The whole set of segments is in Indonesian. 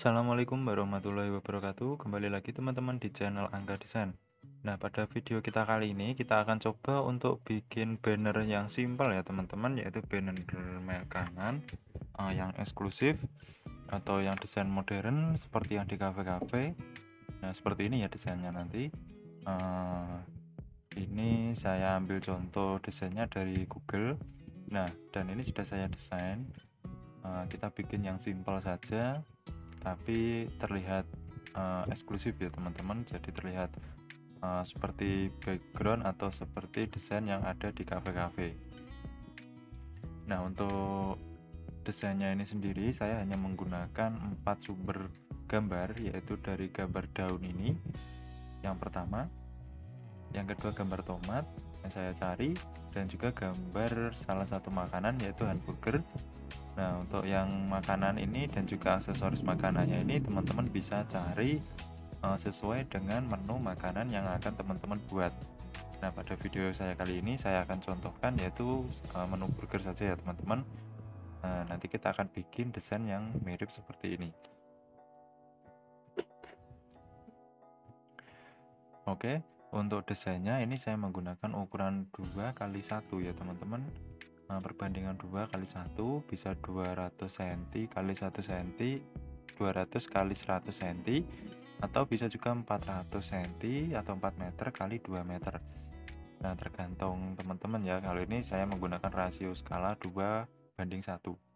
Assalamualaikum warahmatullahi wabarakatuh. Kembali lagi teman-teman di channel Angga Desain. Nah pada video kita kali ini kita akan coba untuk bikin banner yang simpel ya teman-teman Yaitu banner makanan uh, yang eksklusif Atau yang desain modern seperti yang di cafe-cafe Nah seperti ini ya desainnya nanti. Uh, Ini saya ambil contoh desainnya dari Google. Nah dan ini sudah saya desain. Uh, Kita bikin yang simpel saja tapi terlihat uh, eksklusif ya teman-teman. Jadi terlihat uh, seperti background atau seperti desain yang ada di cafe-cafe nah untuk desainnya ini sendiri saya hanya menggunakan empat sumber gambar yaitu dari gambar daun ini. Yang pertama yang kedua gambar tomat yang saya cari dan juga gambar salah satu makanan yaitu hamburger Nah, untuk yang makanan ini dan juga aksesoris makanannya ini teman-teman bisa cari uh, sesuai dengan menu makanan yang akan teman-teman buat. Nah, pada video saya kali ini saya akan contohkan yaitu uh, menu burger saja ya, teman-teman. Nah, nanti kita akan bikin desain yang mirip seperti ini. Oke, untuk desainnya ini saya menggunakan ukuran 2 kali 1 ya, teman-teman. Nah, perbandingan 2 kali 1 bisa 200 cm kali 1 cm 200 kali 100 cm atau bisa juga 400 cm atau 4 meter kali 2 meter. Nah tergantung teman-teman ya. Kalau ini saya menggunakan rasio skala 2 banding 1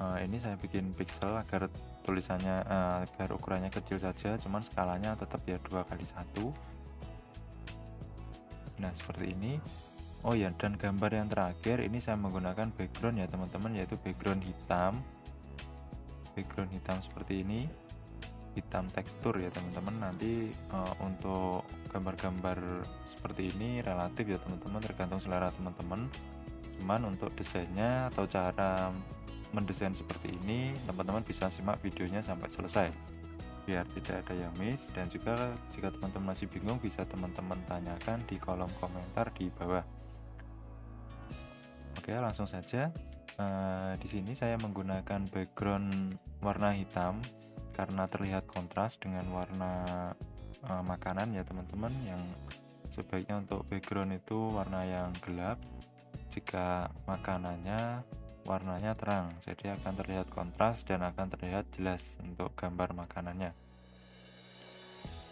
uh, ini saya bikin pixel agar tulisannya uh, agar ukurannya kecil saja cuman skalanya tetap ya 2 kali 1 nah seperti ini Oh ya, dan gambar yang terakhir ini saya menggunakan background ya teman-teman, yaitu background hitam. Background hitam seperti ini, hitam tekstur ya teman-teman. Nanti uh, untuk gambar-gambar seperti ini relatif ya teman-teman, tergantung selera teman-teman. Cuman untuk desainnya atau cara mendesain seperti ini, teman-teman bisa simak videonya sampai selesai biar tidak ada yang miss dan juga jika teman-teman masih bingung bisa teman-teman tanyakan di kolom komentar di bawah. Oke, langsung saja. Uh, di sini saya menggunakan background warna hitam karena terlihat kontras dengan warna uh, makanan ya teman-teman yang sebaiknya untuk background itu warna yang gelap jika makanannya warnanya terang jadi akan terlihat kontras dan akan terlihat jelas untuk gambar makanannya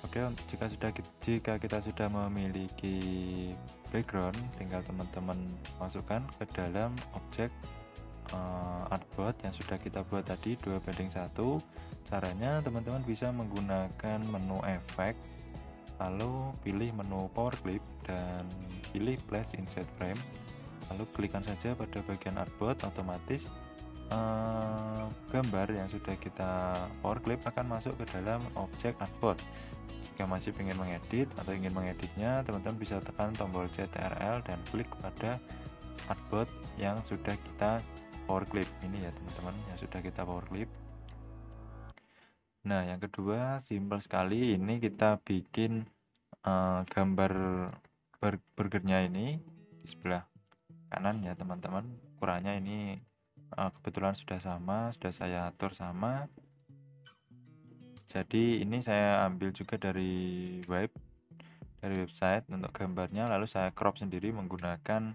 Oke, jika sudah jika kita sudah memiliki background, tinggal teman-teman masukkan ke dalam objek uh, artboard yang sudah kita buat tadi 2 banding 1. Caranya teman-teman bisa menggunakan menu efek lalu pilih menu power clip dan pilih place insert frame lalu klikkan saja pada bagian artboard otomatis uh, gambar yang sudah kita power clip akan masuk ke dalam objek artboard jika masih ingin mengedit atau ingin mengeditnya, teman-teman bisa tekan tombol CTRL dan klik pada artboard yang sudah kita power clip. Ini ya teman-teman, yang sudah kita power clip. Nah, yang kedua simpel sekali. Ini kita bikin uh, gambar burgernya ini di sebelah kanan ya teman-teman. Ukurannya ini uh, kebetulan sudah sama, sudah saya atur sama. Jadi ini saya ambil juga dari web dari website untuk gambarnya. Lalu saya crop sendiri menggunakan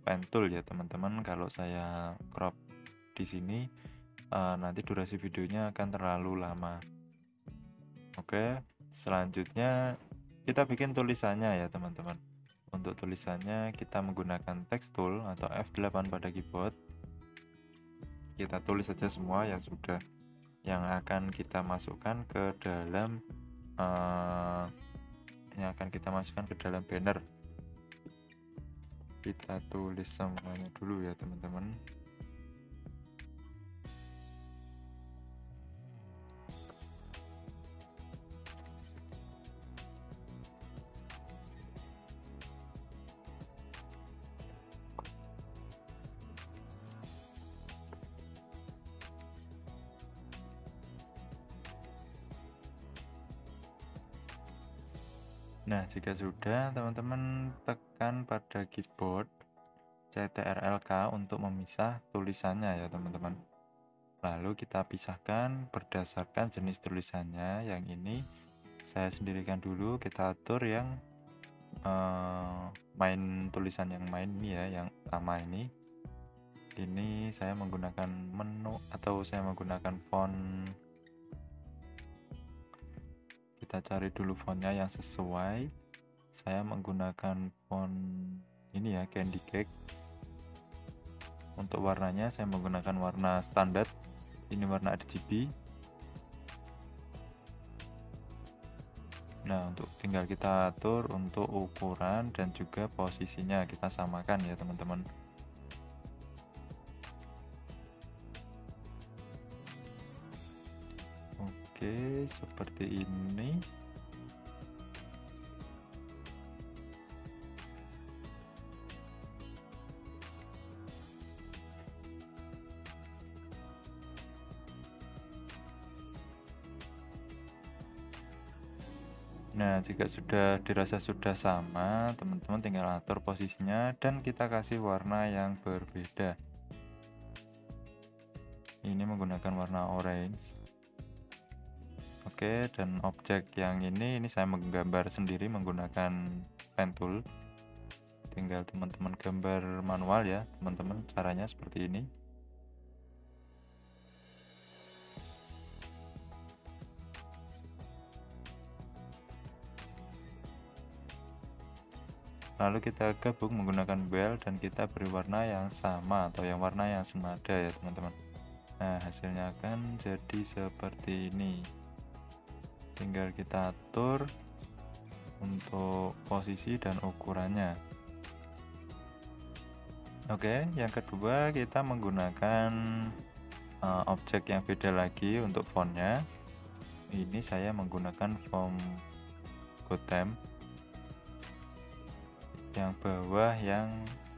pen tool ya teman-teman. Kalau saya crop di sini uh, nanti durasi videonya akan terlalu lama. Oke selanjutnya kita bikin tulisannya ya teman-teman untuk tulisannya kita menggunakan text tool atau F8 pada keyboard. Kita tulis saja semua yang sudah yang akan kita masukkan ke dalam uh, yang akan kita masukkan ke dalam banner. Kita tulis semuanya dulu ya teman-teman jika sudah, teman-teman tekan pada keyboard CTRL-K untuk memisah tulisannya ya, teman-teman. Lalu kita pisahkan berdasarkan jenis tulisannya. Yang ini saya sendirikan dulu, kita atur yang uh, main tulisan yang main ini ya, yang utama ini. Ini saya menggunakan menu atau saya menggunakan font kita cari dulu fontnya yang sesuai saya menggunakan font ini ya candy cake. Untuk warnanya saya menggunakan warna standar. Ini warna RGB nah untuk tinggal kita atur untuk ukuran dan juga posisinya. Kita samakan ya teman-teman. Oke, seperti ini. Jika sudah dirasa sudah sama, teman-teman tinggal atur posisinya dan kita kasih warna yang berbeda. Ini menggunakan warna orange. Oke, dan objek yang ini ini saya menggambar sendiri menggunakan pen tool. Tinggal teman-teman gambar manual ya, teman-teman. Caranya seperti ini. Lalu kita gabung menggunakan bel dan kita beri warna yang sama atau yang warna yang senada ya teman-teman. Nah hasilnya akan jadi seperti ini. Tinggal kita atur untuk posisi dan ukurannya. Oke yang kedua kita menggunakan uh, objek yang beda lagi untuk fontnya. Ini saya menggunakan font Gotham yang bawah yang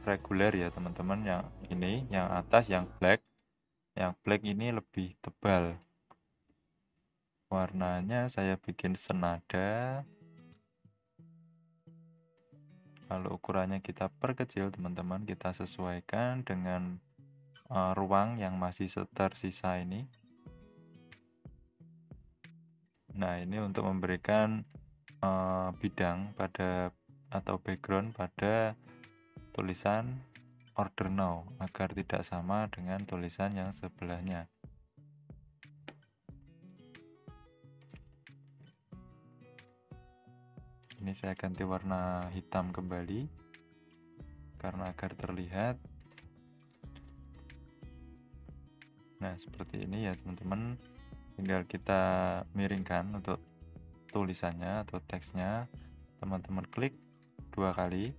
reguler ya teman-teman. Yang ini yang atas yang black. Yang black ini lebih tebal. Warnanya saya bikin senada. Lalu ukurannya kita perkecil teman-teman kita sesuaikan dengan uh, ruang yang masih tersisa ini. Nah ini untuk memberikan uh, bidang pada atau background pada tulisan order now agar tidak sama dengan tulisan yang sebelahnya. Ini saya ganti warna hitam kembali karena agar terlihat. Nah seperti ini ya teman-teman. Tinggal kita miringkan untuk tulisannya atau teksnya. Teman-teman klik dua kali.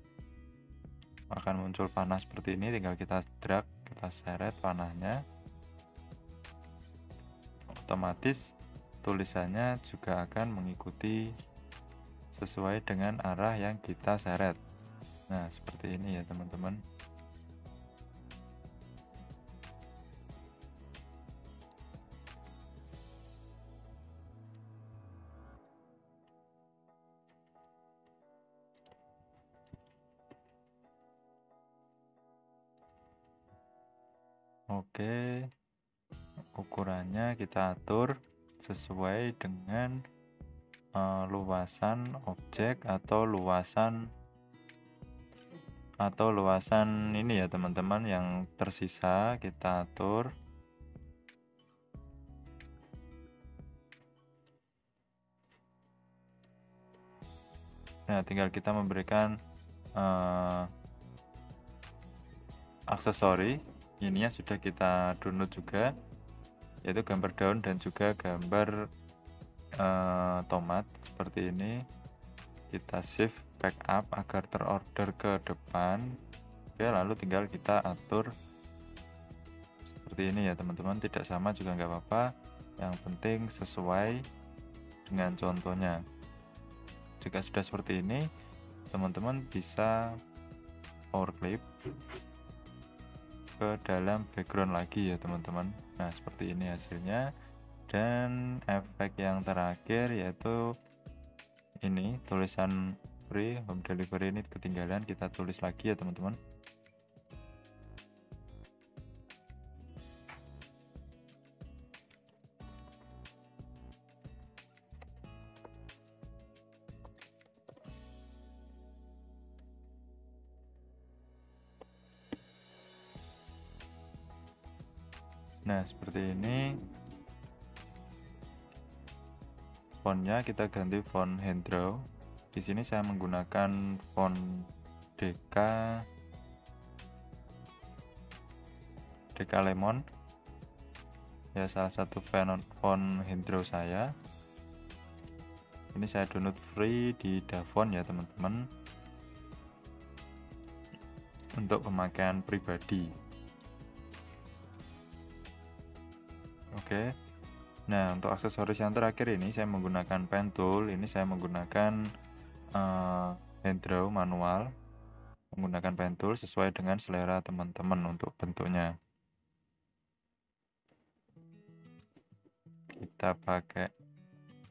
Akan muncul panah seperti ini tinggal kita drag kita seret panahnya. Otomatis tulisannya juga akan mengikuti sesuai dengan arah yang kita seret. Nah seperti ini ya teman-teman Oke, ukurannya kita atur sesuai dengan uh, luasan objek atau luasan atau luasan ini ya teman-teman yang tersisa kita atur. Nah tinggal kita memberikan uh, aksesori ininya sudah kita download juga yaitu gambar daun dan juga gambar uh, tomat seperti ini. Kita save backup agar terorder ke depan. Oke lalu tinggal kita atur seperti ini ya teman-teman. Tidak sama juga nggak apa-apa. Yang penting sesuai dengan contohnya. Jika sudah seperti ini teman-teman bisa power clip ke dalam background lagi ya teman-teman. Nah seperti ini hasilnya. Dan efek yang terakhir yaitu ini tulisan free home delivery ini ketinggalan kita tulis lagi ya teman-teman Nah, seperti ini. Fontnya kita ganti font hand draw. Di sini saya menggunakan font DK DK Lemon. Ya, salah satu font, font hand draw saya. Ini saya download free di Davon ya, teman-teman. Untuk pemakaian pribadi. Oke. Nah, untuk aksesoris yang terakhir ini saya menggunakan pen tool. Ini saya menggunakan uh, hand draw manual. Menggunakan pen tool sesuai dengan selera teman-teman untuk bentuknya. Kita pakai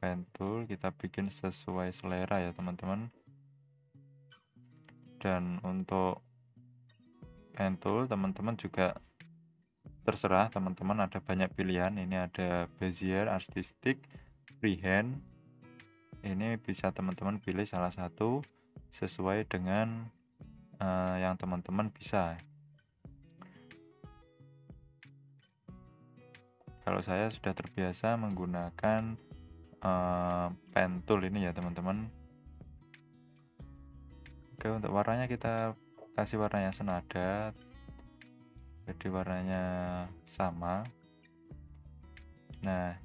pen tool, kita bikin sesuai selera ya, teman-teman. Dan untuk pen tool, teman-teman juga terserah teman-teman ada banyak pilihan. Ini ada bezier artistik freehand. Ini bisa teman-teman pilih salah satu sesuai dengan uh, yang teman-teman bisa. Kalau saya sudah terbiasa menggunakan uh, pen tool ini ya teman-teman. Oke untuk warnanya kita kasih warna yang senada jadi warnanya sama. Nah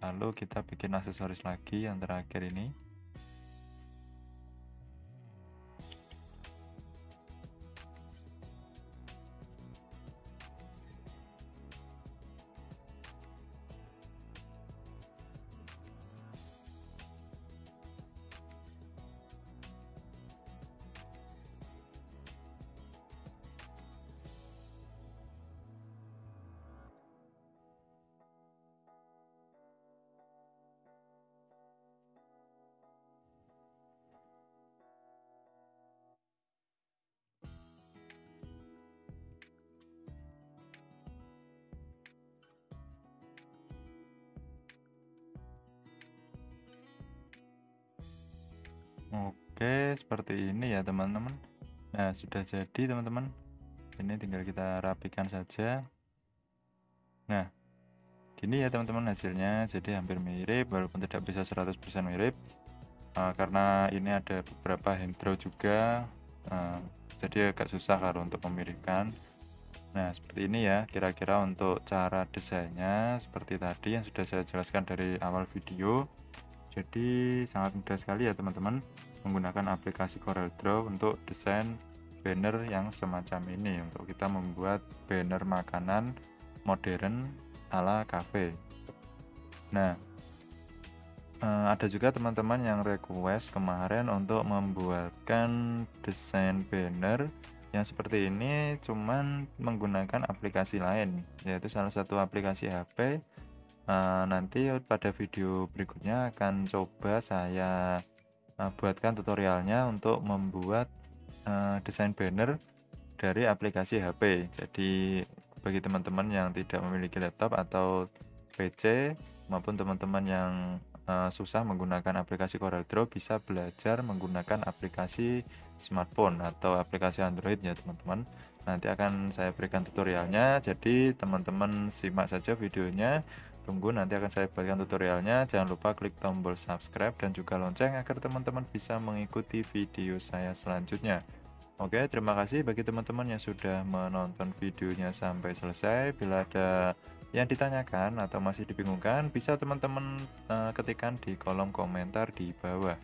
lalu kita bikin aksesoris lagi yang terakhir ini Oke, seperti ini ya teman-teman. Nah, sudah jadi teman-teman. Ini tinggal kita rapikan saja. Nah, gini ya teman-teman hasilnya. Jadi hampir mirip walaupun tidak bisa 100% mirip. Uh, karena ini ada beberapa hand draw juga. Uh, jadi agak susah kalau untuk memiripkan. Nah, seperti ini ya kira-kira untuk cara desainnya seperti tadi yang sudah saya jelaskan dari awal video jadi sangat mudah sekali ya teman-teman menggunakan aplikasi Corel Draw untuk desain banner yang semacam ini. Untuk kita membuat banner makanan modern ala cafe nah eh, ada juga teman-teman yang request kemarin untuk membuatkan desain banner yang seperti ini cuman menggunakan aplikasi lain yaitu salah satu aplikasi HP uh, nanti pada video berikutnya akan coba saya uh, buatkan tutorialnya untuk membuat uh, desain banner dari aplikasi HP jadi bagi teman-teman yang tidak memiliki laptop atau PC maupun teman-teman yang susah menggunakan aplikasi Corel Draw bisa belajar menggunakan aplikasi smartphone atau aplikasi Android ya teman-teman. Nanti akan saya berikan tutorialnya. Jadi teman-teman simak saja videonya Tunggu nanti akan saya buatkan tutorialnya. Jangan lupa klik tombol subscribe dan juga lonceng agar teman-teman bisa mengikuti video saya selanjutnya. Oke, terima kasih bagi teman-teman yang sudah menonton videonya sampai selesai. Bila ada yang ditanyakan atau masih dibingungkan, bisa teman-teman uh, ketikkan di kolom komentar di bawah.